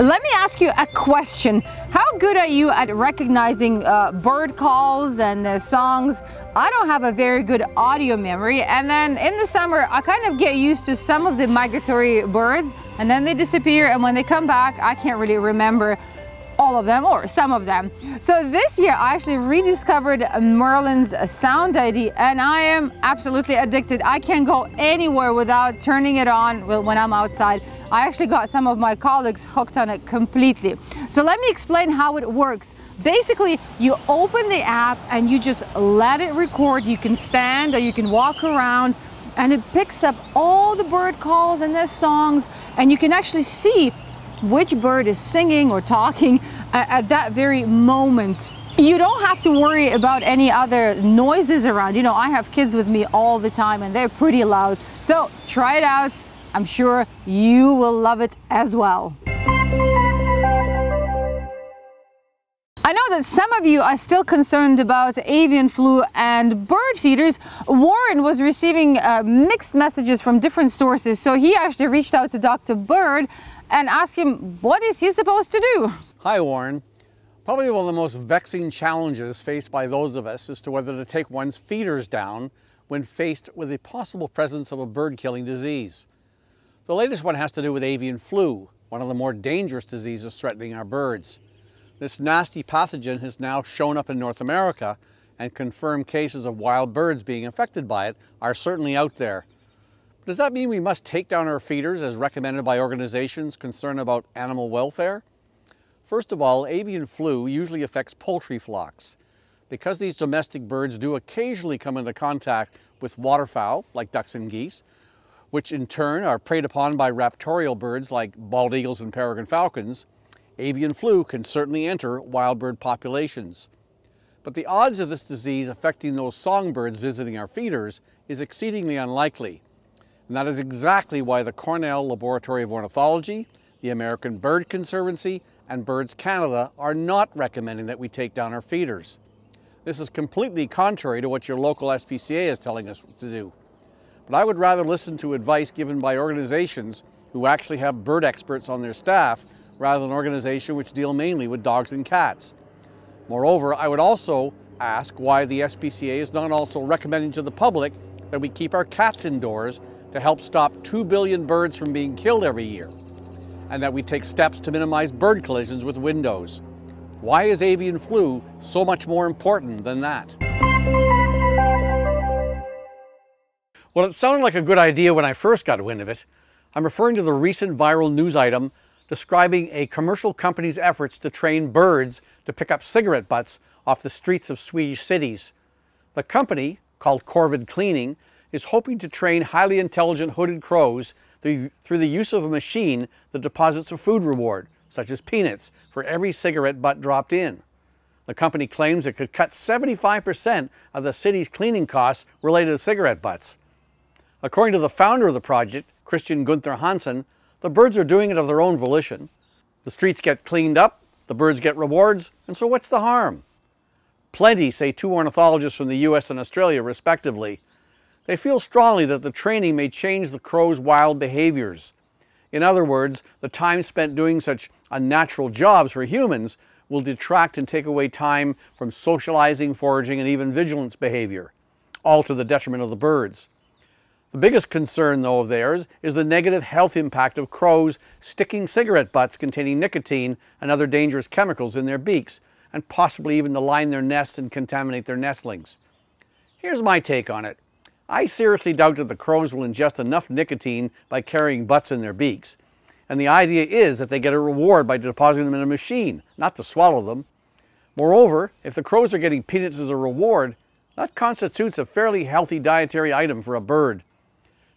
Let me ask you a question. How good are you at recognizing uh, bird calls and uh, songs? I don't have a very good audio memory and then in the summer I kind of get used to some of the migratory birds and then they disappear and when they come back I can't really remember all of them or some of them. So this year I actually rediscovered Merlin's Sound ID and I am absolutely addicted. I can't go anywhere without turning it on when I'm outside. I actually got some of my colleagues hooked on it completely. So let me explain how it works. Basically, you open the app and you just let it record. You can stand or you can walk around and it picks up all the bird calls and their songs and you can actually see which bird is singing or talking at that very moment. You don't have to worry about any other noises around. You know, I have kids with me all the time and they're pretty loud. So try it out. I'm sure you will love it as well. That some of you are still concerned about avian flu and bird feeders. Warren was receiving uh, mixed messages from different sources, so he actually reached out to Dr. Bird and asked him what is he supposed to do? Hi Warren. Probably one of the most vexing challenges faced by those of us is to whether to take one's feeders down when faced with the possible presence of a bird-killing disease. The latest one has to do with avian flu, one of the more dangerous diseases threatening our birds. This nasty pathogen has now shown up in North America and confirmed cases of wild birds being affected by it are certainly out there. Does that mean we must take down our feeders as recommended by organizations concerned about animal welfare? First of all, avian flu usually affects poultry flocks. Because these domestic birds do occasionally come into contact with waterfowl, like ducks and geese, which in turn are preyed upon by raptorial birds like bald eagles and peregrine falcons, avian flu can certainly enter wild bird populations. But the odds of this disease affecting those songbirds visiting our feeders is exceedingly unlikely. And that is exactly why the Cornell Laboratory of Ornithology, the American Bird Conservancy, and Birds Canada are not recommending that we take down our feeders. This is completely contrary to what your local SPCA is telling us to do. But I would rather listen to advice given by organizations who actually have bird experts on their staff rather than an organization which deal mainly with dogs and cats. Moreover, I would also ask why the SPCA is not also recommending to the public that we keep our cats indoors to help stop 2 billion birds from being killed every year, and that we take steps to minimize bird collisions with windows. Why is avian flu so much more important than that? Well, it sounded like a good idea when I first got wind of it. I'm referring to the recent viral news item describing a commercial company's efforts to train birds to pick up cigarette butts off the streets of Swedish cities. The company, called Corvid Cleaning, is hoping to train highly intelligent hooded crows through, the use of a machine that deposits a food reward, such as peanuts, for every cigarette butt dropped in. The company claims it could cut 75% of the city's cleaning costs related to cigarette butts. According to the founder of the project, Christian Gunther Hansen, the birds are doing it of their own volition. The streets get cleaned up, the birds get rewards, and so what's the harm? Plenty, say two ornithologists from the US and Australia respectively. They feel strongly that the training may change the crow's wild behaviors. In other words, the time spent doing such unnatural jobs for humans will detract and take away time from socializing, foraging, and even vigilance behavior, all to the detriment of the birds. The biggest concern, though, of theirs is the negative health impact of crows sticking cigarette butts containing nicotine and other dangerous chemicals in their beaks, and possibly even to line their nests and contaminate their nestlings. Here's my take on it. I seriously doubt that the crows will ingest enough nicotine by carrying butts in their beaks. And the idea is that they get a reward by depositing them in a machine, not to swallow them. Moreover, if the crows are getting peanuts as a reward, that constitutes a fairly healthy dietary item for a bird.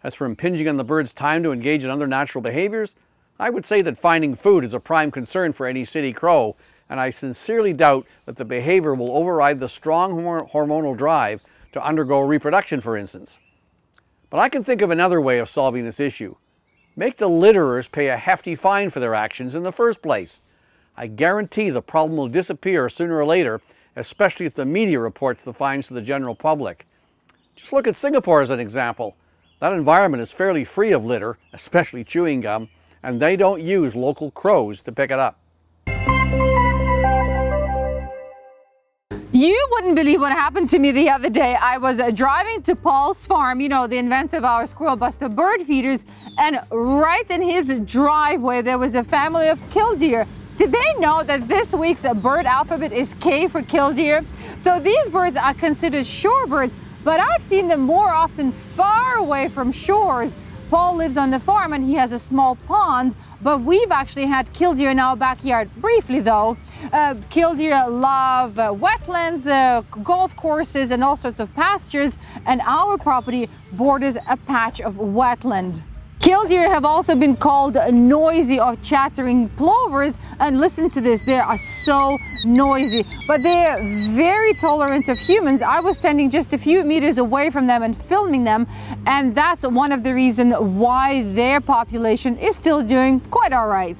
As for impinging on the bird's time to engage in other natural behaviors, I would say that finding food is a prime concern for any city crow, and I sincerely doubt that the behavior will override the strong hormonal drive to undergo reproduction, for instance. But I can think of another way of solving this issue. Make the litterers pay a hefty fine for their actions in the first place. I guarantee the problem will disappear sooner or later, especially if the media reports the fines to the general public. Just look at Singapore as an example. That environment is fairly free of litter, especially chewing gum, and they don't use local crows to pick it up. You wouldn't believe what happened to me the other day. I was driving to Paul's farm, you know, the inventor of our squirrel buster bird feeders, and right in his driveway there was a family of killdeer. Did they know that this week's bird alphabet is K for killdeer? So these birds are considered shorebirds, but I've seen them more often far away from shores. Paul lives on the farm and he has a small pond, but we've actually had killdeer in our backyard, briefly though. Uh, killdeer love uh, wetlands, uh, golf courses and all sorts of pastures, and our property borders a patch of wetland. Killdeer have also been called noisy or chattering plovers and listen to this they are so noisy but they're very tolerant of humans I was standing just a few meters away from them and filming them and that's one of the reasons why their population is still doing quite all right.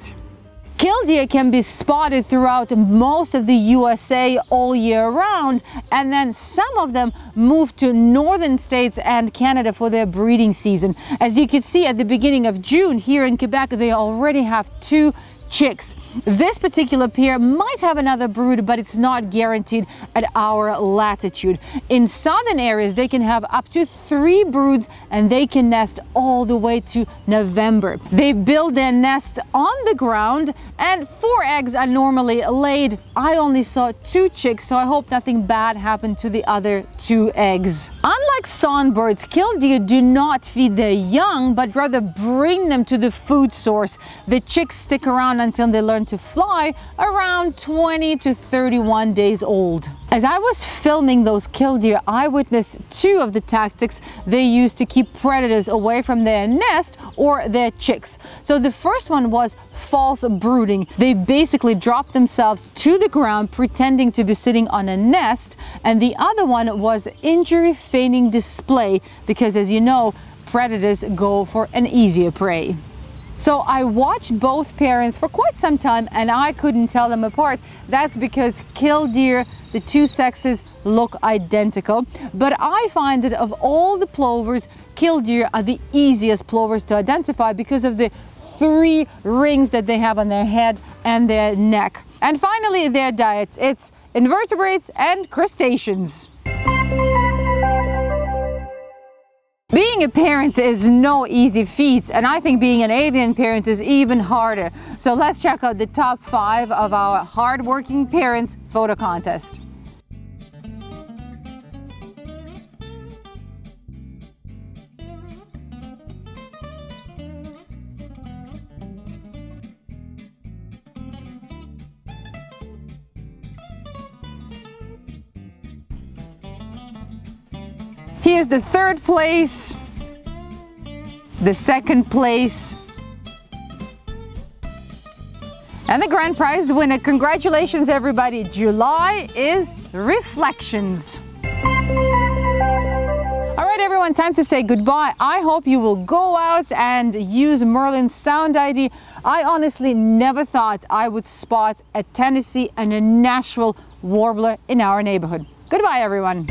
Killdeer can be spotted throughout most of the USA all year round and then some of them move to northern states and Canada for their breeding season. As you can see at the beginning of June here in Quebec they already have two chicks. This particular pair might have another brood, but it's not guaranteed at our latitude. In southern areas, they can have up to three broods and they can nest all the way to November. They build their nests on the ground and four eggs are normally laid. I only saw two chicks, so I hope nothing bad happened to the other two eggs. Unlike songbirds, killdeer do not feed their young, but rather bring them to the food source. The chicks stick around until they learn to fly around 20 to 31 days old. As I was filming those killdeer, I witnessed two of the tactics they use to keep predators away from their nest or their chicks. So the first one was false brooding. They basically drop themselves to the ground pretending to be sitting on a nest and the other one was injury feigning display because as you know predators go for an easier prey. So I watched both parents for quite some time and I couldn't tell them apart. That's because killdeer, the two sexes look identical. But I find that of all the plovers, killdeer are the easiest plovers to identify because of the three rings that they have on their head and their neck. And finally, their diets. It's invertebrates and crustaceans. Being a parent is no easy feat and I think being an avian parent is even harder. So let's check out the top five of our hardworking parents photo contest. Here's the third place, the second place, and the grand prize winner. Congratulations, everybody. July is Reflections. All right, everyone, time to say goodbye. I hope you will go out and use Merlin's Sound ID. I honestly never thought I would spot a Tennessee and a Nashville warbler in our neighborhood. Goodbye, everyone.